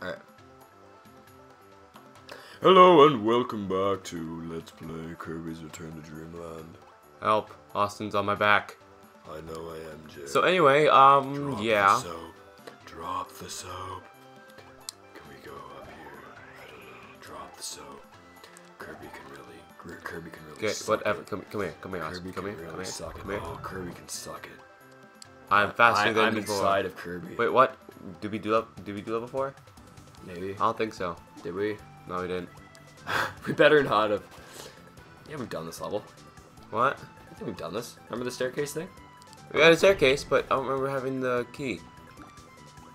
Alright. Hello and welcome back to Let's Play Kirby's Return to Dream Land. Help. Austin's on my back. I know I am, Jay. So anyway, um, Drop yeah. The soap. Drop the soap. Can we go up here? I don't know. Drop the soap. Kirby can really. Kirby can really. Okay, suck whatever. It. Come, come here. Come here, Austin. Kirby Come can here. really Come here. suck Come it. here. Oh, Kirby can suck it. I'm faster I, than I'm before. inside of Kirby. Wait, what? Did we do that? Did we do that before? Maybe. I don't think so. Did we? No, we didn't. we better not have. Yeah, we've done this level. What? I think we've done this. Remember the staircase thing? We had a staircase, but I don't remember having the key.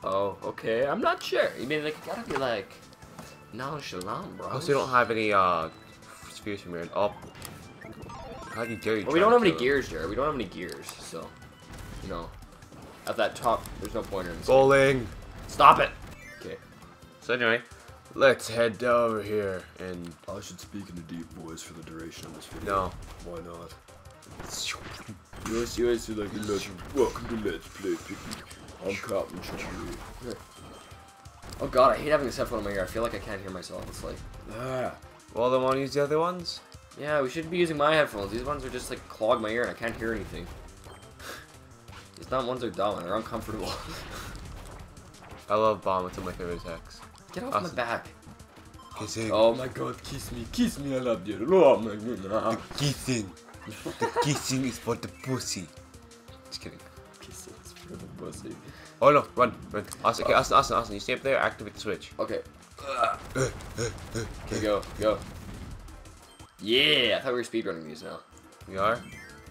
Oh, okay. I'm not sure. You mean like gotta be like nonchalant, bro? Also, we don't have any uh spheres from here. Oh, how do you dare you? Well, we don't have any it? gears, Jared. We don't have any gears, so you know, at that top, there's no pointer. In this. Bowling. Stop it. Okay. So anyway, let's head over here and I should speak in a deep voice for the duration of this video. no. Why not? Yes, yes, you like let's welcome to Let's Play Picnic. I'm Captain Charlie. Oh god, I hate having this headphone in my ear. I feel like I can't hear myself. It's like, ah. Well, then want to use the other ones? Yeah, we should be using my headphones. These ones are just like clog my ear and I can't hear anything. These not ones are dumb and they're uncomfortable. I love bomb. It's one of my favorite attacks. Get off my Awesome. back. Kissing. Oh my god, kiss me, kiss me, I love you. Oh my god. The Kissing. the kissing is for the pussy. Just kidding. Kisses for the pussy. Oh no, run, run. Austin, okay, Austin, Austin, Austin, you stay up there, activate the switch. Okay. Uh, uh, uh, okay, go, go. Yeah, I thought we were speedrunning these now. We are?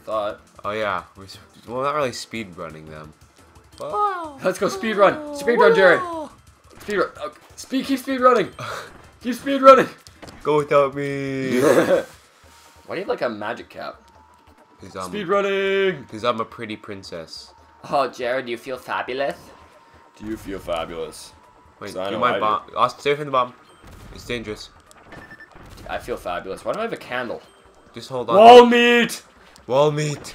Thought. Oh yeah, we're, s- well not really speed running them. But Let's go speedrun. Speedrun, Jared. Speedrun. Okay. Speed, keep speed running. Keep speed running. Go without me. Why do you have like a magic cap? Cause I'm, Speedrunning. cause I'm a pretty princess. Oh, Jared, do you feel fabulous? Do you feel fabulous? Wait, So I you know might I bomb. Austin, stay from the bomb. It's dangerous. I feel fabulous. Why do I have a candle? Just hold on. Wall meat. Wall meat.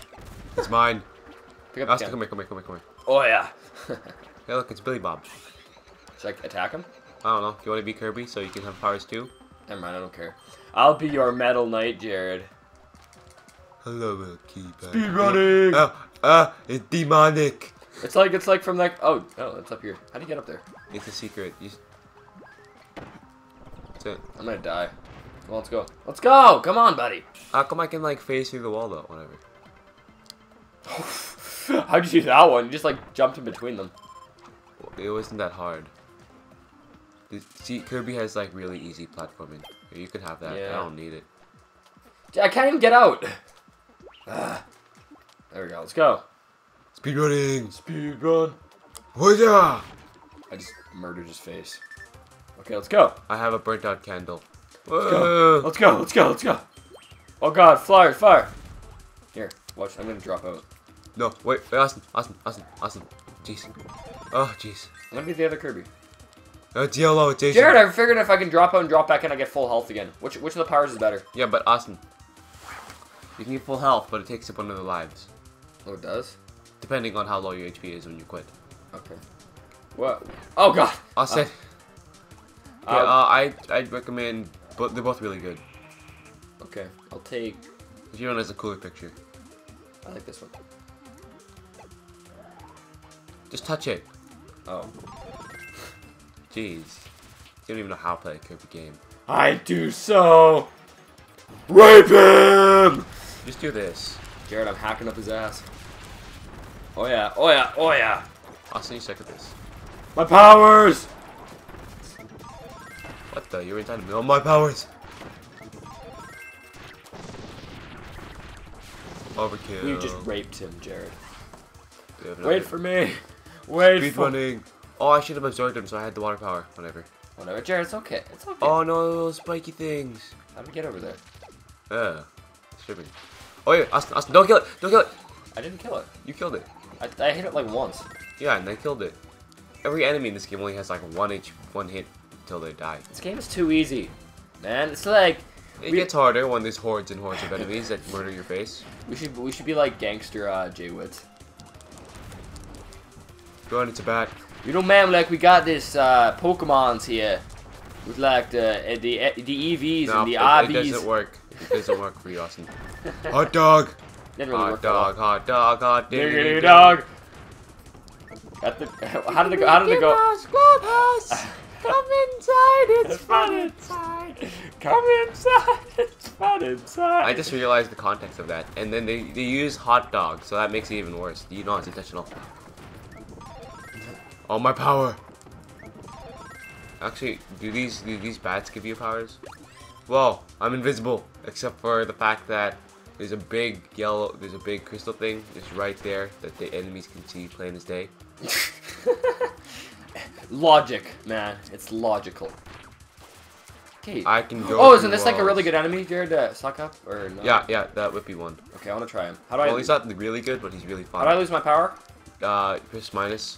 It's mine. Pick up Austin, come here, come here, come here, come here. Oh yeah. Hey, look, it's Billy Bob. Should I attack him? I don't know. You want to be Kirby so you can have powers too? Never mind, I don't care. I'll be your Meta Knight, Jared. Hello, little keypad. Speedrunning. Ah, ah, it's demonic. It's like it's like from that. Oh, oh, it's up here. How do you get up there? It's a secret. You... That's it. I'm gonna die. Well, let's go. Let's go. Come on, buddy. How come I can like phase through the wall though? Whatever. How'd you do that one? You just like jumped in between them. It wasn't that hard. The- See, Kirby has like really easy platforming. You can have that. I don't need it. I can't even get out. Ah. There we go. Let's go. Speedrunning. Speed run. Huzzah! I just murdered his face. Okay, let's go. I have a burnt out candle. Let's go. Let's go. Let's go. Let's go. Oh God, fire, fire. Here, watch. I'm gonna drop out. No, wait, wait, Austin, Austin, Austin, Austin. Jeez. Oh, jeez. I'm gonna be the other Kirby. Oh, it's yellow, it's Asian. Jared, I figured if I can drop out and drop back in, I get full health again. Which which of the powers is better? Yeah, but Austin. You can get full health, but it takes up one of the lives. Oh, it does. Depending on how low your HP is when you quit. Okay. What? Oh God. Austin. Uh, yeah, uh, uh, I I'd recommend, but they're both really good. okay. I'll take. If you one has a cooler picture, I like this one. just touch it. Oh. Jeez, you don't even know how to play a Kirby game. I do so. Rape him. Just do this. Jared, I'm hacking up his ass. Oh yeah. Oh yeah. Oh yeah. Austin, you suck at this. My powers. What the? You're inside of me. Oh my powers. Overkill. You just raped him, Jared. Wait for me. Wait Speed for. running. Oh, I should have absorbed him, so I had the water power. Whatever. Whatever, Jared. It's okay. It's okay. Oh no, those spiky things. How do we get over there? Uh, stripping. Oh yeah, Austin, Austin, don't kill it! Don't kill it! I didn't kill it. You killed it. I, I hit it like once. Yeah, and they killed it. Every enemy in this game only has like one H, one hit until they die. This game is too easy, man. It's like It We- gets harder when there's hordes and hordes of enemies that murder your face. we should we should be like gangster uh, Jay Witz. Going into bat. You know, man, like we got this uh, Pokemon's here with like the uh, the the EVs No, and the it, RBs. it doesn't work. It doesn't work for you, Austin. Hot dog. Really Hot work that well. dog. Hot dog. Hot Diggity dog. Got the, how did it go? How did it go? Clubhouse. Come inside. It's fun inside. Come inside. It's fun inside. I just realized the context of that, and then they, they use hot dog, so that makes it even worse. You know it's intentional. All my power. Actually, do these do these bats give you powers? Whoa, I'm invisible, except for the fact that there's a big yellow, there's a big crystal thing just right there that the enemies can see plain as day. Logic, man. It's logical. Okay. I can go. Oh, isn't this like a really good enemy, Jared, to suck up? Or no? Yeah, yeah, that would be one. Okay, I want to try him. How do I? Well, he's not really good, but he's really fun. how do I lose my power? Uh, plus minus.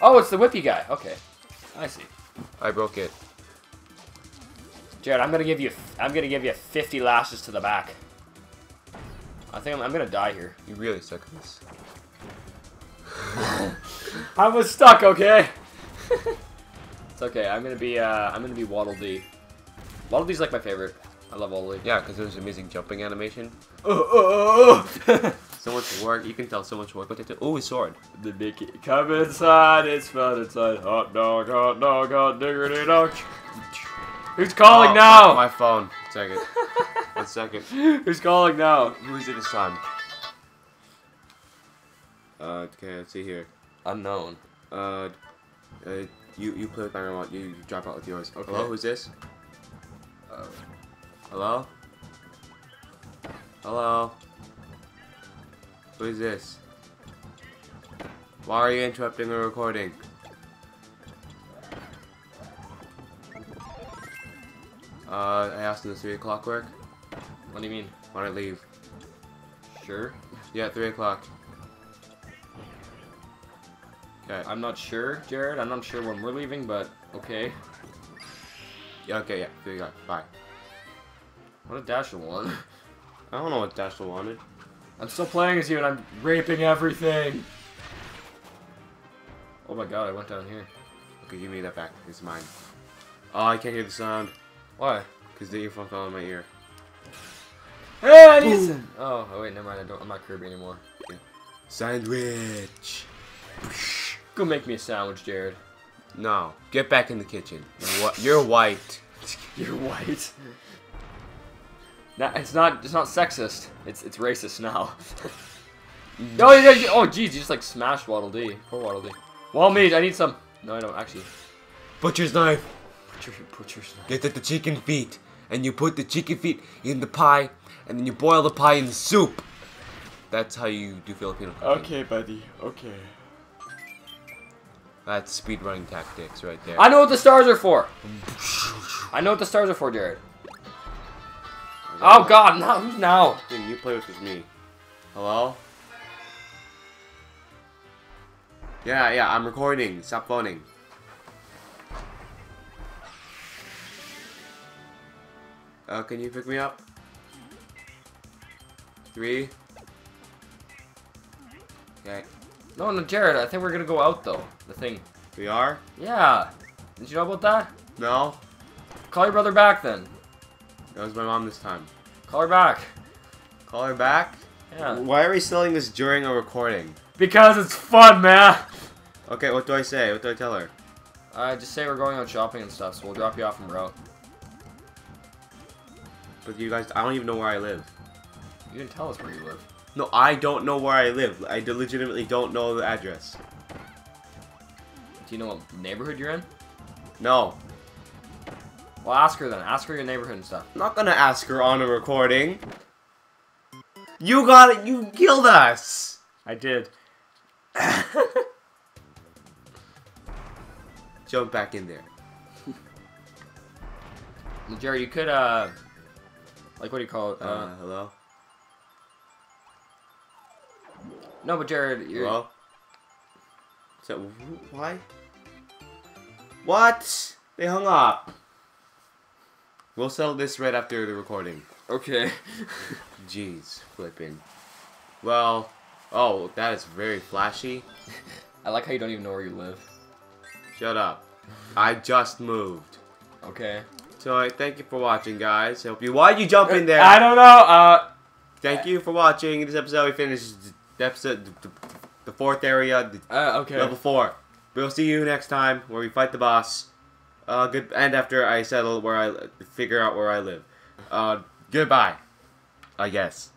Oh, it's the whippy guy. Okay, I see. I broke it. Jared, I'm gonna give you. I'm gonna give you 50 lashes to the back. I think I'm, I'm gonna die here. You really suck at this. I was stuck. Okay. it's okay. I'm gonna be. Uh, I'm gonna be Waddle Dee. Waddle Dee's like my favorite. I love Waddle Dee. Yeah, because there's an amazing jumping animation. Oh, So much work. You can tell so much work. What they do. Oh, his sword. the Mickey. Come inside. It's fun inside. Hot dog. Hot dog. Hot diggity dog. Who's calling Oh, now? My, my phone. Second. One second. Who's calling now? Who is it this time? Uh, okay, let's see here. Unknown. Uh, uh you you play with my remote. You, you drop out with yours. Okay. Hello, who's this? Uh, Hello? Hello? Who is this? Why are you interrupting the recording? Uh, I asked him the 3 o'clock work. what do you mean? Why don't I leave? Sure. Yeah, 3 o'clock. Okay. I'm not sure, Jared. I'm not sure when we're leaving, but okay. Yeah, okay, yeah, 3 o'clock. Bye. What did Dasher want? I don't know what Dashiell wanted. I'm still playing as you and I'm raping everything. Oh my god, I went down here. Okay, give me that back. It's mine. Oh, I can't hear the sound. Why? Because the earphone fell in my ear. Hey, I need some. Oh, oh wait, never mind. I don't. I'm not Kirby anymore. Sandwich! Go make me a sandwich, Jared. No, get back in the kitchen. You're, whi- you're white. You're white. No, it's not. It's not sexist. It's it's racist now. oh, yeah, yeah, oh, jeez, you just like smashed Waddle Dee. Poor Waddle Dee. Well, me, I need some. No, I don't actually. Butcher's knife. Put your put your. Get at the chicken feet, and you put the chicken feet in the pie, and then you boil the pie in the soup. That's how you do Filipino cooking. Okay, buddy. Okay. That's speedrunning tactics right there. I know what the stars are for. I know what the stars are for, Jared. Oh God, now who's now? Thing you play with is me. Hello? Yeah, yeah, I'm recording. Stop phoning. Uh, can you pick me up? Three. Okay. No, no, Jared. I think we're gonna go out though. The thing. We are? Yeah. Did you know about that? No? Call your brother back then. That was my mom this time. Call her back. Call her back? Yeah. Why are we selling this during a recording? Because it's fun, man. Okay, what do I say? What do I tell her? Uh, just say we're going out shopping and stuff, so we'll drop you off en route. But you guys, I don't even know where I live. You didn't tell us where you live. No, I don't know where I live. I legitimately don't know the address. Do you know what neighborhood you're in? No. Well, ask her then. Ask her your neighborhood and stuff. I'm not gonna ask her on a recording. You got it. You killed us. I did. Jump back in there. Well, Jared, you could, uh... Like, what do you call it? Uh, Uh, hello. no, but Jared, you're... Hello. So why? What? They hung up. We'll sell this right after the recording. Okay. Jeez, flipping. Well, oh, that is very flashy. I like how you don't even know where you live. Shut up. I just moved. Okay. So I thank you for watching, guys. Hope you. Why'd you jump in there? I don't know. Uh, Thank you for watching this episode. We finished the episode, the, the fourth area, uh okay. level four. We'll see you next time where we fight the boss. Uh, good. And after I settle where I figure out where I live. Uh, goodbye. I guess.